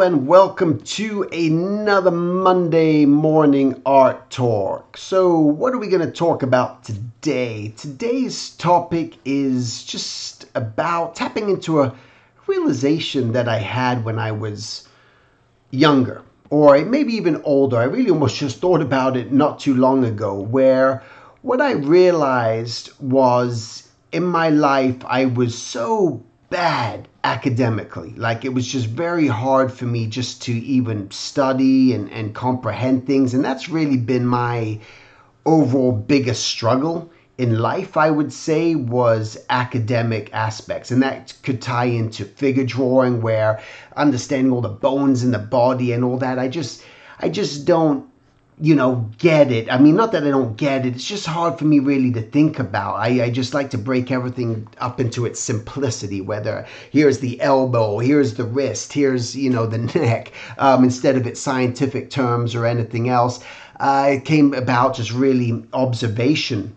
And welcome to another Monday morning art talk. So, what are we going to talk about today? Today's topic is just about tapping into a realization that I had when I was younger or maybe even older. I really almost just thought about it not too long ago where what I realized was in my life I was so bad academically. Like it was just very hard for me just to even study and, and comprehend things. And that's really been my overall biggest struggle in life, I would say, was academic aspects. And that could tie into figure drawing where understanding all the bones in the body and all that. I just I just don't you know, get it. I mean, not that I don't get it. It's just hard for me really to think about. I, I just like to break everything up into its simplicity. Whether here's the elbow, here's the wrist, here's you know the neck, um, instead of its scientific terms or anything else. Uh, it came about just really observation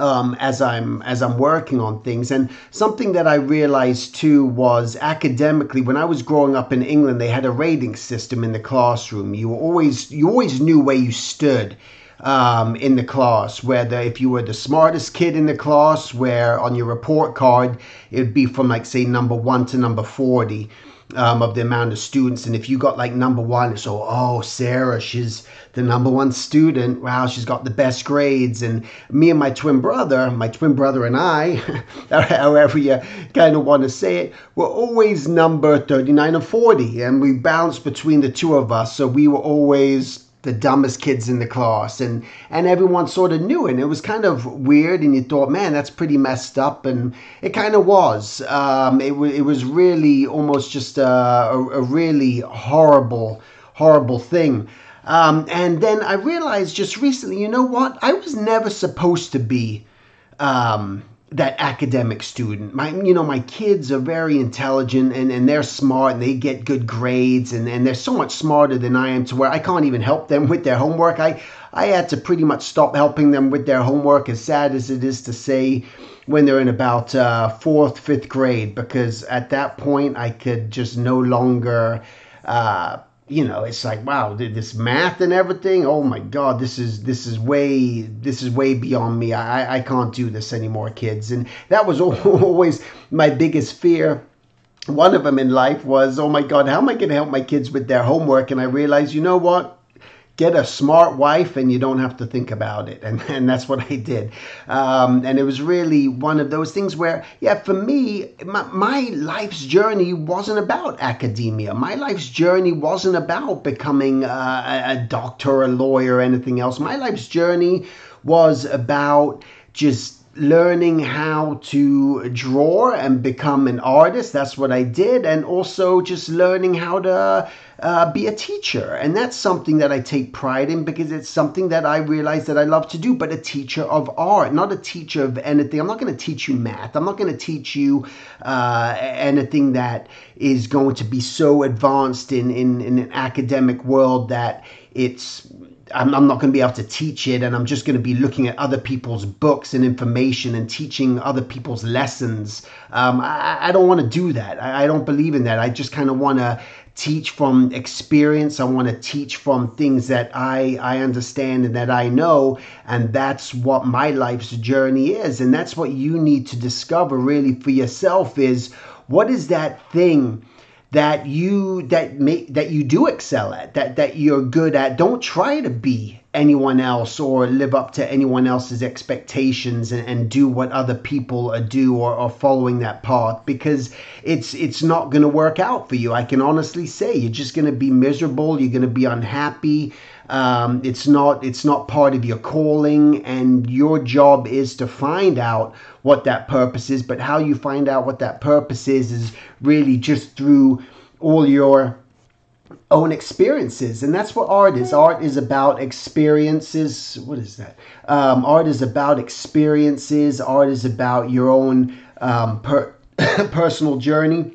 um, as I'm as I'm working on things. And something that I realized too was academically, when I was growing up in England, they had a rating system in the classroom. You always you always knew where you stood. Um, in the class, whether if you were the smartest kid in the class, where on your report card it would be from like say number one to number 40, um, of the amount of students. And if you got like number one, so oh Sarah, she's the number one student. Wow, she's got the best grades. And me and my twin brother, my twin brother and I, however you kind of want to say it, were always number 39 or 40, and we bounced between the two of us. So we were always the dumbest kids in the class and and everyone sort of knew it and it was kind of weird and you thought man that's pretty messed up and it kind of was. Um, it, w- it was really almost just a, a, a really horrible horrible thing. Um, and then i realized just recently you know what? I was never supposed to be um, that academic student. My you know, my kids are very intelligent and, and they're smart and they get good grades and, and they're so much smarter than I am to where I can't even help them with their homework. I I had to pretty much stop helping them with their homework, as sad as it is to say, when they're in about uh, fourth, fifth grade, because at that point I could just no longer uh, you know it's like wow this math and everything oh my god this is this is way this is way beyond me. I i can't do this anymore kids. And that was always my biggest fear. One of them in life was oh my god how am i going to help my kids with their homework? And i realized you know what get a smart wife and you don't have to think about it. And, and that's what I did. Um, and it was really one of those things where, yeah, for me, my, my life's journey wasn't about academia. My life's journey wasn't about becoming a, a doctor, a lawyer, anything else. My life's journey was about just learning how to draw and become an artist. That's what I did. And also just learning how to uh, be a teacher. And that's something that I take pride in because it's something that I realize that I love to do, but a teacher of art, not a teacher of anything. I'm not going to teach you math. I'm not going to teach you uh, anything that is going to be so advanced in, in, in an academic world that it's I'm, I'm, not going to be able to teach it and I'm just going to be looking at other people's books and information and teaching other people's lessons. Um, I, I, don't want to do that. I, I, don't believe in that. I just kind of want to teach from experience. I want to teach from things that I, I understand and that I know. And that's what my life's journey is. And that's what you need to discover really for yourself is what is that thing that you that make that you do excel at that that you're good at. Don't try to be anyone else or live up to anyone else's expectations and, and do what other people are do or, or following that path because it's it's not going to work out for you. I can honestly say you're just going to be miserable. You're going to be unhappy um, it's not it's not part of your calling, and your job is to find out what that purpose is. But how you find out what that purpose is is really just through all your own experiences. And that's what art is. Art is about experiences. What is that? Um, art is about experiences. Art is about your own um, per- personal journey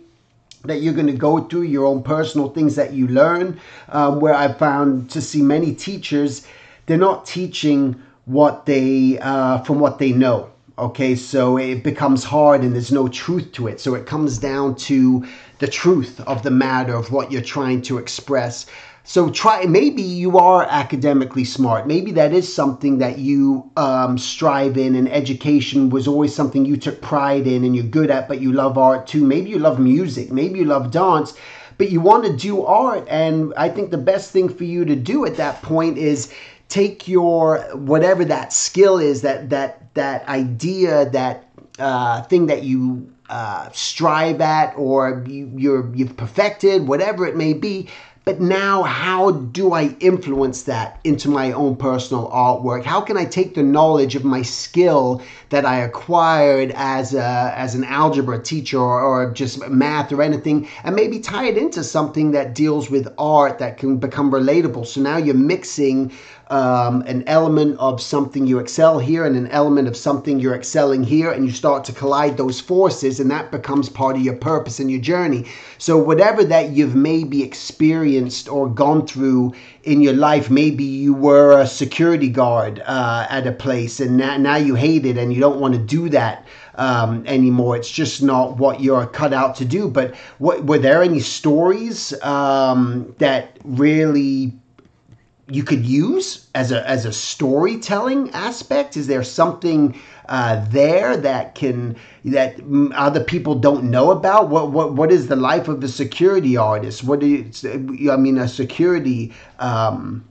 that you're going to go through your own personal things that you learn um, where i found to see many teachers they're not teaching what they uh, from what they know Okay, so it becomes hard and there's no truth to it. So it comes down to the truth of the matter of what you're trying to express. So try. Maybe you are academically smart. Maybe that is something that you um, strive in, and education was always something you took pride in, and you're good at. But you love art too. Maybe you love music. Maybe you love dance. But you want to do art, and I think the best thing for you to do at that point is take your whatever that skill is, that that that idea, that uh, thing that you uh, strive at, or you, you're you've perfected, whatever it may be but now, how do I influence that into my own personal artwork? How can I take the knowledge of my skill that I acquired as a, as an algebra teacher or, or just math or anything, and maybe tie it into something that deals with art that can become relatable? So now you're mixing um, an element of something you excel here and an element of something you're excelling here, and you start to collide those forces, and that becomes part of your purpose and your journey. So, whatever that you've maybe experienced or gone through in your life, maybe you were a security guard uh, at a place, and now, now you hate it and you don't want to do that. Um, anymore. It's just not what you're cut out to do. But what, were there any stories um, that really you could use as a as a storytelling aspect? Is there something uh, there that can that other people don't know about? What what what is the life of a security artist? What do you, I mean? A security. Um,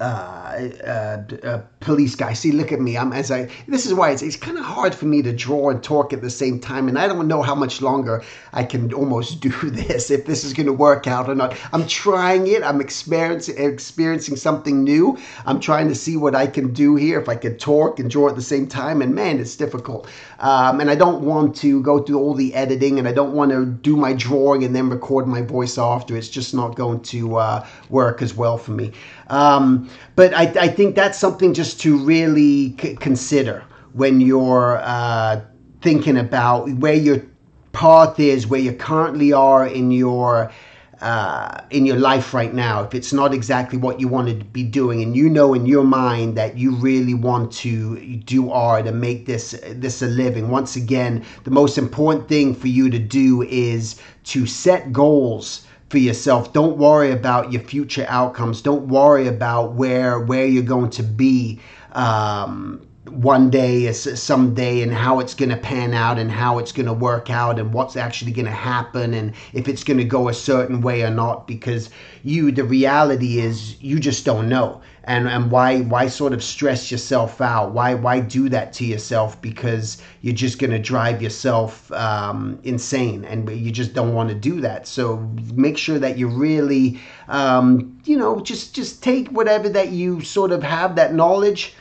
uh, uh, uh, police guy. See, look at me. I'm as I. This is why it's it's kind of hard for me to draw and talk at the same time, and I don't know how much longer I can almost do this. If this is going to work out or not. I'm trying it. I'm experiencing experiencing something new. I'm trying to see what I can do here. If I can talk and draw at the same time, and man, it's difficult. Um, and I don't want to go through all the editing, and I don't want to do my drawing and then record my voice after. It's just not going to uh, work as well for me. Um, but I, I, think that's something just to really c- consider when you're uh, thinking about where your path is, where you currently are in your uh, in your life right now. If it's not exactly what you want to be doing, and you know in your mind that you really want to do art and make this this a living. Once again, the most important thing for you to do is to set goals for yourself. Don't worry about your future outcomes. Don't worry about where where you're going to be um, one day, is someday, and how it's going to pan out, and how it's going to work out, and what's actually going to happen, and if it's going to go a certain way or not. Because you, the reality is, you just don't know. And and why why sort of stress yourself out? Why why do that to yourself? Because you're just going to drive yourself um, insane and you just don't want to do that. So make sure that you really um, you know just just take whatever that you sort of have that knowledge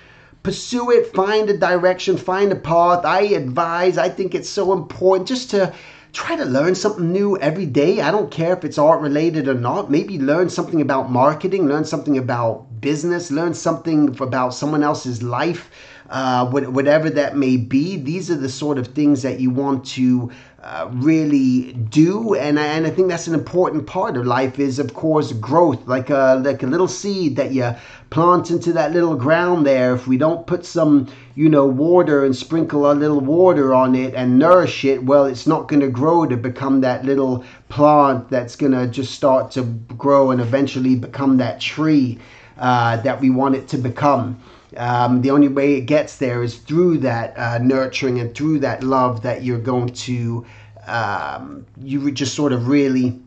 pursue it find a direction find a path i advise i think it's so important just to try to learn something new every day. I don't care if it's art related or not. Maybe learn something about marketing, learn something about business, learn something about someone else's life, uh, whatever that may be. These are the sort of things that you want to uh, really do, and I, and I think that's an important part of life. Is of course growth, like a like a little seed that you plant into that little ground there. If we don't put some you know water and sprinkle a little water on it and nourish it, well, it's not going to grow to become that little plant that's going to just start to grow and eventually become that tree uh, that we want it to become. Um, the only way it gets there is through that uh, nurturing and through that love that you're going to um, you just sort of really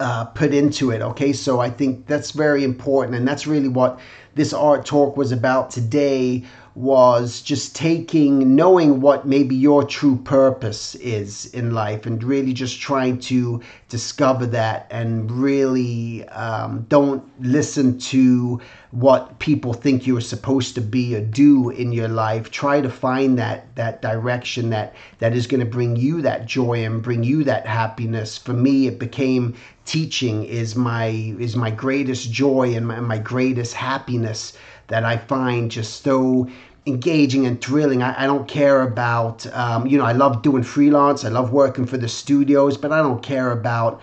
uh, put into it. Okay, so I think that's very important, and that's really what this art talk was about today was just taking knowing what maybe your true purpose is in life and really just trying to discover that and really um, don't listen to what people think you're supposed to be or do in your life. Try to find that that direction that that is going to bring you that joy and bring you that happiness. For me it became teaching is my is my greatest joy and my, my greatest happiness that i find just so engaging and thrilling. I, I don't care about, um, you know, I love doing freelance. I love working for the studios, but I don't care about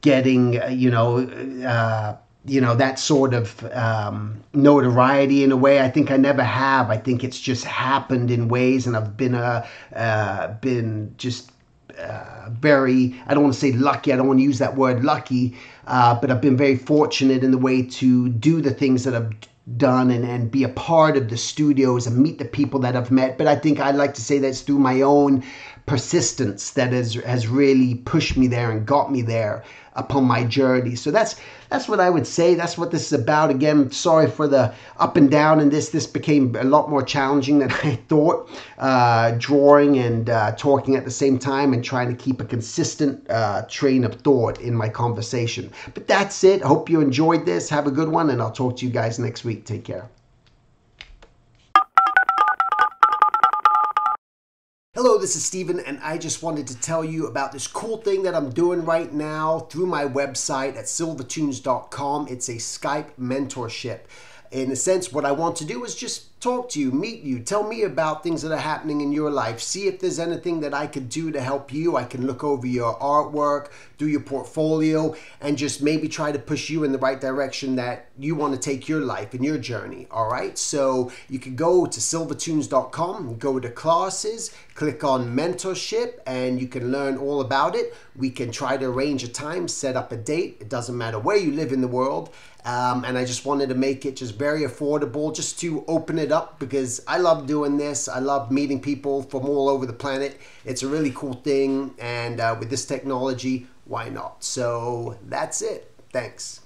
getting, uh, you know, uh, you know that sort of um, notoriety in a way. I think I never have. I think it's just happened in ways, and I've been a uh, been just uh, very. I don't want to say lucky. I don't want to use that word lucky, uh, but I've been very fortunate in the way to do the things that I've done and, and be a part of the studios and meet the people that I've met. But I think I'd like to say that's through my own persistence that has has really pushed me there and got me there upon my journey. So that's that's what I would say. That's what this is about. Again, sorry for the up and down in this. This became a lot more challenging than I thought. Uh, drawing and uh, talking at the same time and trying to keep a consistent uh, train of thought in my conversation. But that's it. Hope you enjoyed this. Have a good one, and I'll talk to you guys next week. Take care. This is Stephen, and I just wanted to tell you about this cool thing that I'm doing right now through my website at silvertoons.com. It's a Skype mentorship. In a sense, what I want to do is just talk to you, meet you, tell me about things that are happening in your life, see if there's anything that I could do to help you. I can look over your artwork, do your portfolio, and just maybe try to push you in the right direction that you want to take your life and your journey. All right, so you can go to silvertoons.com, go to classes, click on mentorship, and you can learn all about it. We can try to arrange a time, set up a date. It doesn't matter where you live in the world. Um, and I just wanted to make it just very affordable, just to open it up because I love doing this. I love meeting people from all over the planet. It's a really cool thing, and uh, with this technology, why not? So that's it. Thanks.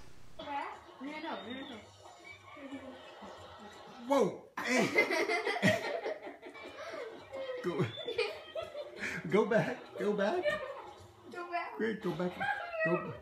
Whoa! Hey! go, go back. Go back. Go back. Great. Go back. Go.